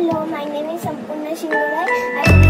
Hello, my name is Sampurna Shingurai.